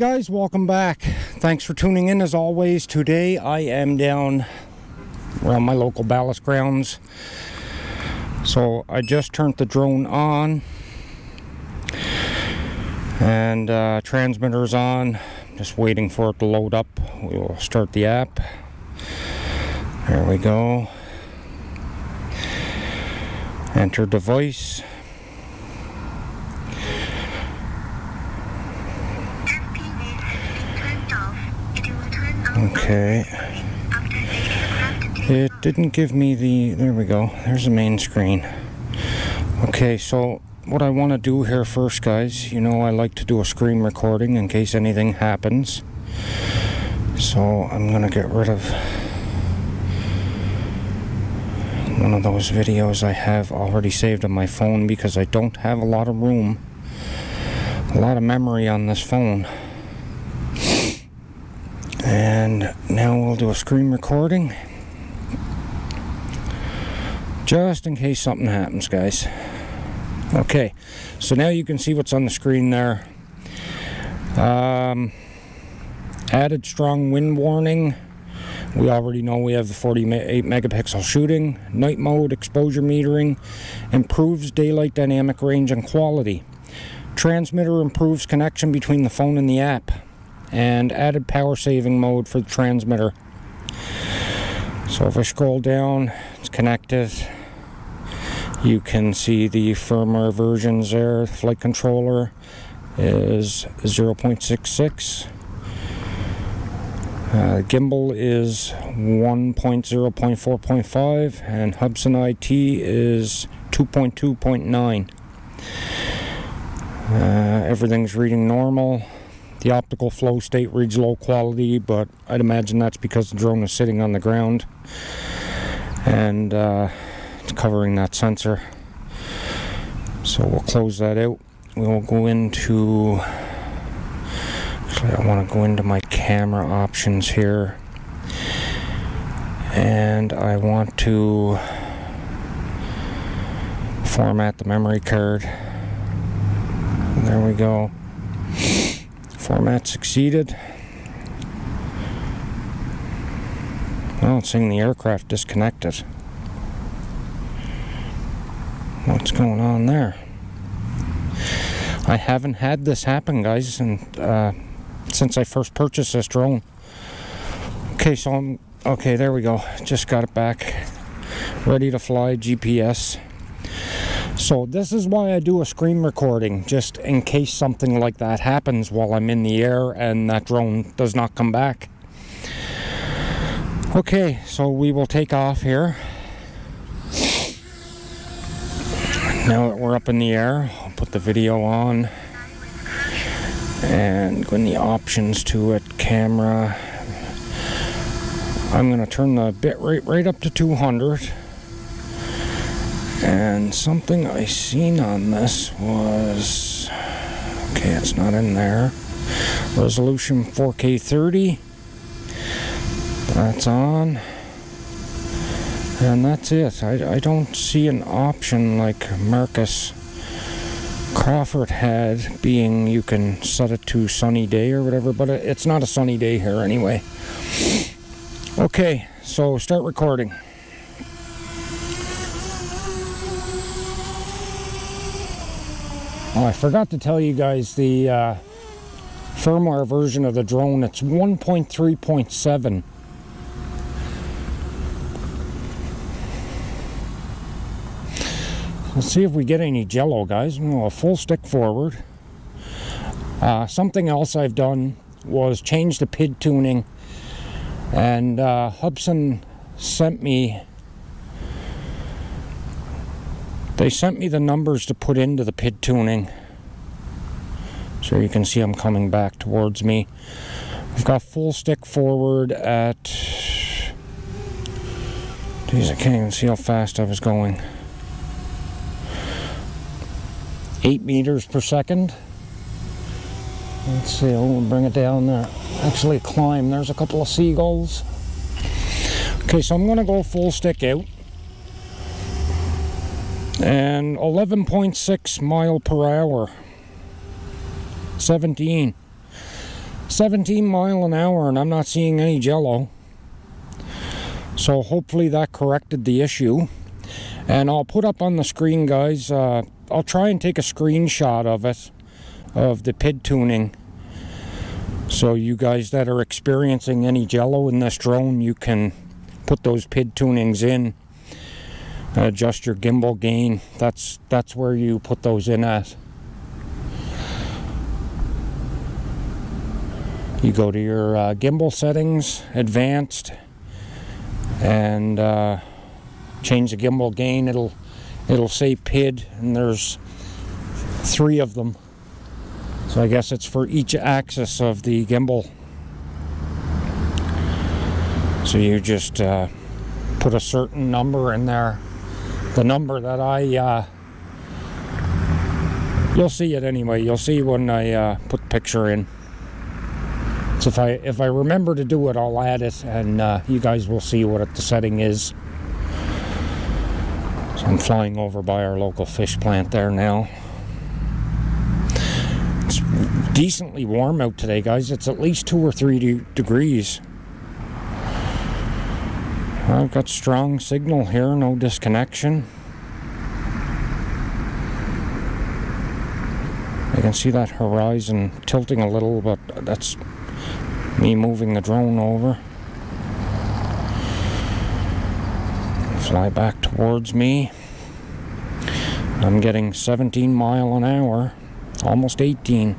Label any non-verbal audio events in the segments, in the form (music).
Guys, welcome back. Thanks for tuning in as always. Today I am down around my local ballast grounds. So I just turned the drone on and uh, transmitter's on. Just waiting for it to load up. We will start the app. There we go. Enter device. Okay. It didn't give me the, there we go, there's the main screen. Okay, so what I want to do here first, guys, you know I like to do a screen recording in case anything happens. So I'm going to get rid of one of those videos I have already saved on my phone because I don't have a lot of room, a lot of memory on this phone. And now we'll do a screen recording. Just in case something happens, guys. Okay, so now you can see what's on the screen there. Um, added strong wind warning. We already know we have the 48 megapixel shooting. Night mode, exposure metering. Improves daylight dynamic range and quality. Transmitter improves connection between the phone and the app. And added power saving mode for the transmitter. So if I scroll down, it's connected. You can see the firmware versions there. The flight controller is 0.66. Uh, gimbal is 1.0.4.5 and Hubsan IT is 2.2.9. Uh, everything's reading normal. The optical flow state reads low quality, but I'd imagine that's because the drone is sitting on the ground. And uh, covering that sensor. So we'll close that out. We'll go into, actually I want to go into my camera options here. And I want to format the memory card. There we go. Format succeeded. Well, it's saying the aircraft disconnected. What's going on there? I haven't had this happen, guys, and uh, since I first purchased this drone. Okay, so I'm okay. There we go. Just got it back, ready to fly. GPS. So this is why I do a screen recording, just in case something like that happens while I'm in the air and that drone does not come back. Okay, so we will take off here. Now that we're up in the air, I'll put the video on and go in the options to it, camera. I'm going to turn the bit rate right up to 200. And something I seen on this was, okay, it's not in there. Resolution 4K 30. That's on. And that's it. I, I don't see an option like Marcus Crawford had, being you can set it to sunny day or whatever, but it's not a sunny day here anyway. Okay, so start recording. Oh, I forgot to tell you guys the uh, firmware version of the drone. It's 1.3.7. Let's see if we get any jello, guys. A full stick forward. Uh, something else I've done was change the PID tuning. And uh, Hubsan sent me... They sent me the numbers to put into the PID tuning. So you can see I'm coming back towards me. I've got full stick forward at... Geez, I can't even see how fast I was going. 8 meters per second. Let's see, we'll bring it down there. Actually climb, there's a couple of seagulls. Okay, so I'm gonna go full stick out. And 11.6 mile per hour. 17. 17 mile an hour and I'm not seeing any jello. So hopefully that corrected the issue. And I'll put up on the screen, guys, uh, I'll try and take a screenshot of it, of the PID tuning. So you guys that are experiencing any jello in this drone, you can put those PID tunings in. Adjust your gimbal gain. That's that's where you put those in at. You go to your uh, gimbal settings, advanced, and uh, change the gimbal gain. It'll it'll say PID, and there's three of them. So I guess it's for each axis of the gimbal. So you just uh, put a certain number in there. The number that I, uh, you'll see it anyway. You'll see when I uh, put the picture in. So if I if I remember to do it, I'll add it, and uh, you guys will see what the setting is. So I'm flying over by our local fish plant there now. It's decently warm out today, guys. It's at least two or three de degrees. I've got strong signal here, no disconnection. I can see that horizon tilting a little, but that's me moving the drone over. Fly back towards me. I'm getting 17 mile an hour, almost 18.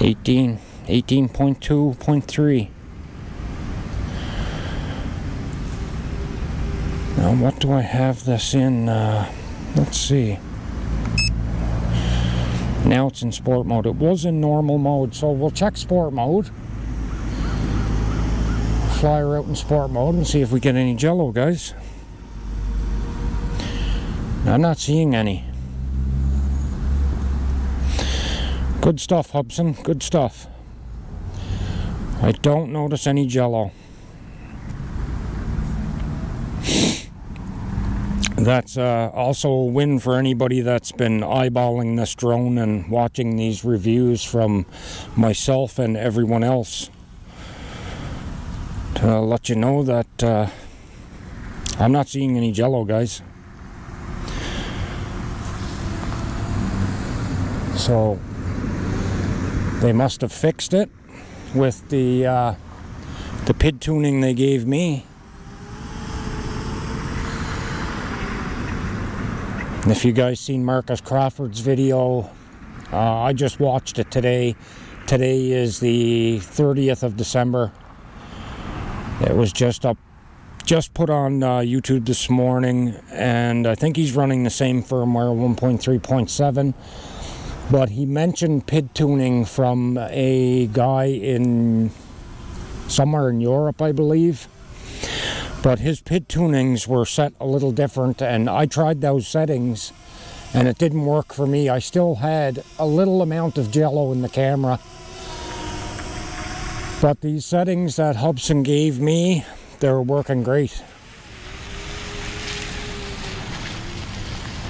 18, 18.2.3. Now what do I have this in? Uh, let's see. Now it's in sport mode. It was in normal mode, so we'll check sport mode. Fly her out in sport mode and see if we get any jello, guys. I'm not seeing any. Good stuff, Hubsan. Good stuff. I don't notice any jello. That's uh, also a win for anybody that's been eyeballing this drone and watching these reviews from myself and everyone else. To let you know that uh, I'm not seeing any jello, guys. So they must have fixed it with the uh, the PID tuning they gave me. If you guys seen Marcus Crawford's video, uh, I just watched it today. Today is the 30th of December. It was just up, just put on uh, YouTube this morning, and I think he's running the same firmware 1.3.7. But he mentioned PID tuning from a guy in somewhere in Europe, I believe but his PID tunings were set a little different and I tried those settings and it didn't work for me. I still had a little amount of jello in the camera. But these settings that Hubsan gave me, they're working great.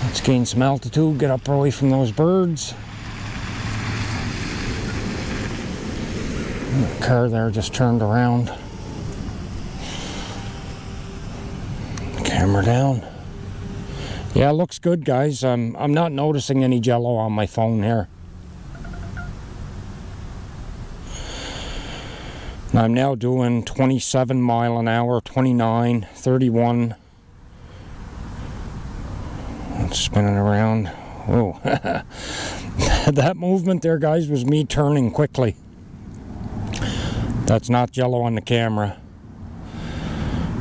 Let's gain some altitude, get up away from those birds. Car there just turned around. Camera down. Yeah, looks good, guys. I'm, I'm not noticing any jello on my phone here. I'm now doing 27 mile an hour, 29, 31. It's spinning around. Oh, (laughs) that movement there, guys, was me turning quickly. That's not jello on the camera.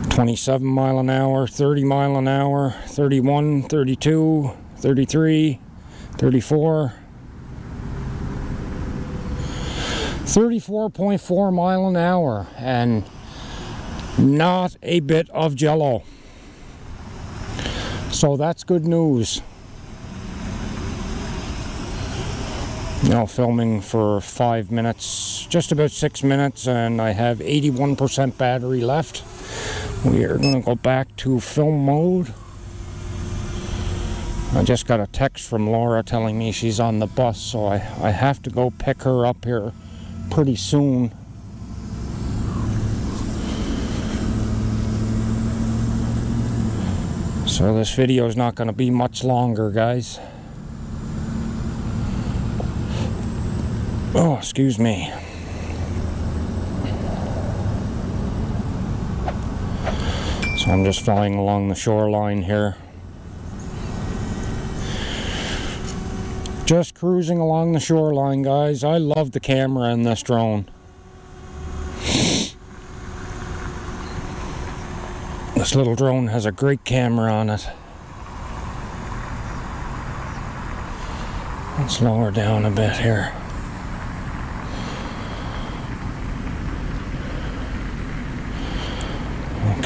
27 mile an hour, 30 mile an hour, 31, 32, 33, 34, 34.4 mile an hour, and not a bit of jello. So that's good news. Now filming for five minutes, just about six minutes, and I have 81% battery left. We are going to go back to film mode. I just got a text from Laura telling me she's on the bus, so I, I have to go pick her up here pretty soon. So this video is not going to be much longer, guys. Oh, excuse me. So I'm just flying along the shoreline here. Just cruising along the shoreline, guys. I love the camera in this drone. This little drone has a great camera on it. Let's lower down a bit here.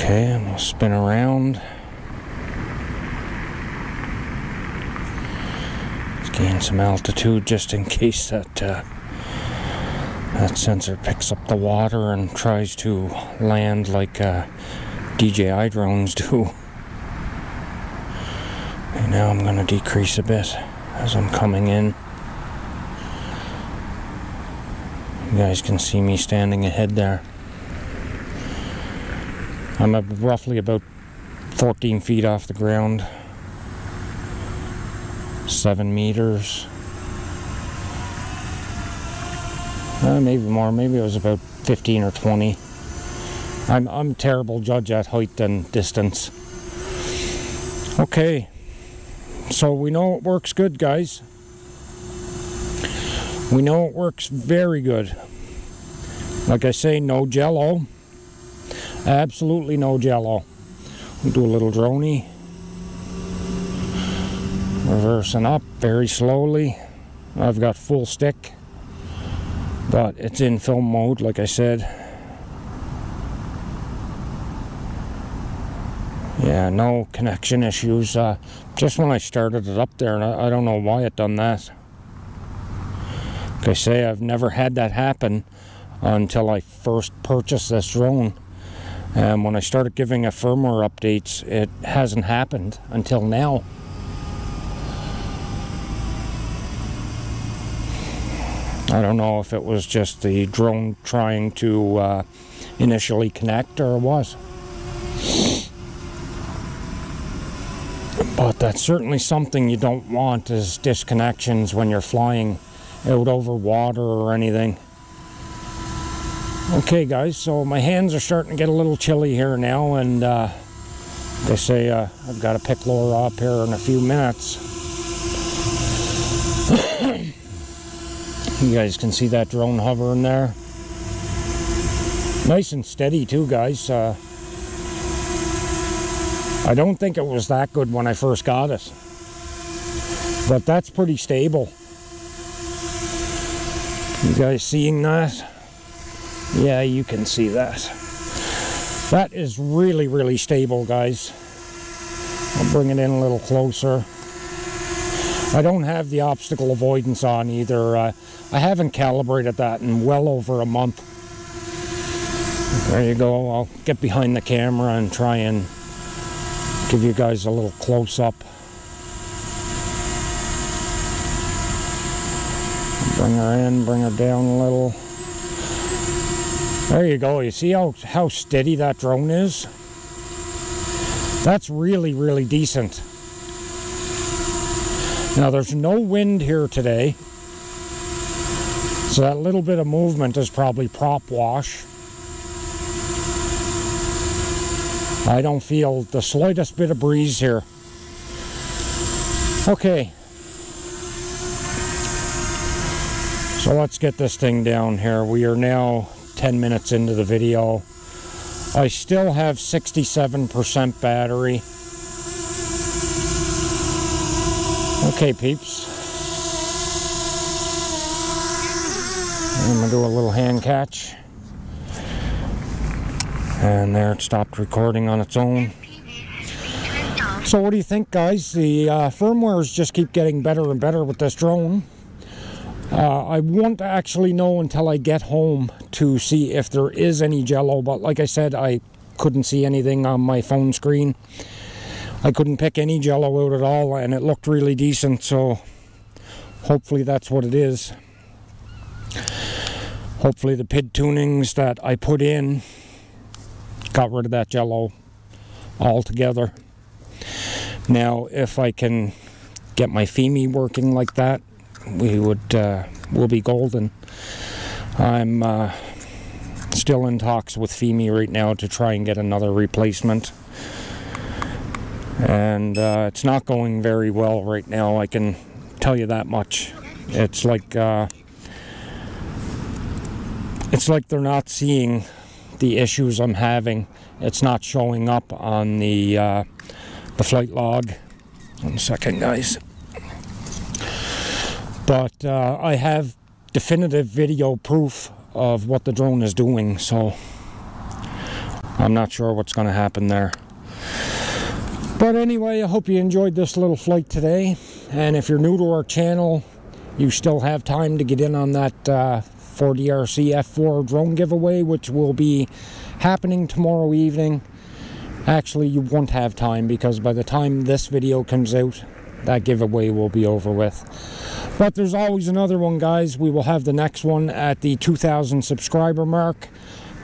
Okay, and we'll spin around. Let's gain some altitude just in case that uh, that sensor picks up the water and tries to land like uh, DJI drones do. And now I'm going to decrease a bit as I'm coming in. You guys can see me standing ahead there. I'm roughly about 14 feet off the ground. Seven meters. Uh, maybe more. Maybe it was about 15 or 20. I'm I'm a terrible judge at height and distance. Okay. So we know it works good, guys. We know it works very good. Like I say, no jello. Absolutely no jello. We'll do a little droney. Reversing up very slowly. I've got full stick. But it's in film mode, like I said. Yeah, no connection issues. Uh, just when I started it up there, and I, I don't know why it done that. Like I say, I've never had that happen until I first purchased this drone. And when I started giving a firmware updates, it hasn't happened until now. I don't know if it was just the drone trying to uh, initially connect or was. But that's certainly something you don't want is disconnections when you're flying out over water or anything. Okay, guys, so my hands are starting to get a little chilly here now, and uh, they say uh, I've got to pick Laura up here in a few minutes. (coughs) you guys can see that drone hovering there. Nice and steady, too, guys. Uh, I don't think it was that good when I first got it, but that's pretty stable. You guys seeing that? Yeah, you can see that. That is really, really stable, guys. I'll bring it in a little closer. I don't have the obstacle avoidance on either. Uh, I haven't calibrated that in well over a month. There you go. I'll get behind the camera and try and give you guys a little close-up. Bring her in, bring her down a little. There you go. You see how, how steady that drone is? That's really, really decent. Now, there's no wind here today. So that little bit of movement is probably prop wash. I don't feel the slightest bit of breeze here. Okay. So let's get this thing down here. We are now 10 minutes into the video. I still have 67% battery. Okay, peeps. I'm to do a little hand catch. And there it stopped recording on its own. So what do you think, guys? The uh, firmwares just keep getting better and better with this drone. Uh, I won't actually know until I get home to see if there is any jello, but like I said, I couldn't see anything on my phone screen. I couldn't pick any jello out at all and it looked really decent so hopefully that's what it is. Hopefully the PID tunings that I put in got rid of that jello altogether. Now if I can get my FIMI working like that we would uh, will be golden. I'm uh, still in talks with FIMI right now to try and get another replacement. And uh, it's not going very well right now, I can tell you that much. It's like uh, it's like they're not seeing the issues I'm having. It's not showing up on the uh, the flight log. One second, guys. But uh, I have definitive video proof of what the drone is doing, so I'm not sure what's going to happen there. But anyway, I hope you enjoyed this little flight today. And if you're new to our channel, you still have time to get in on that uh, 4DRC F4 drone giveaway, which will be happening tomorrow evening. Actually, you won't have time because by the time this video comes out, that giveaway will be over with. But there's always another one, guys. We will have the next one at the 2,000 subscriber mark.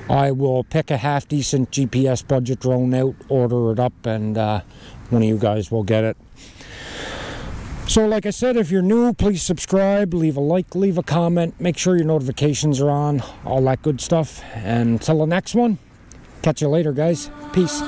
I will pick a half decent GPS budget drone out, order it up, and uh, one of you guys will get it. So, like I said, if you're new, please subscribe, leave a like, leave a comment, make sure your notifications are on, all that good stuff. And until the next one, catch you later, guys. Peace.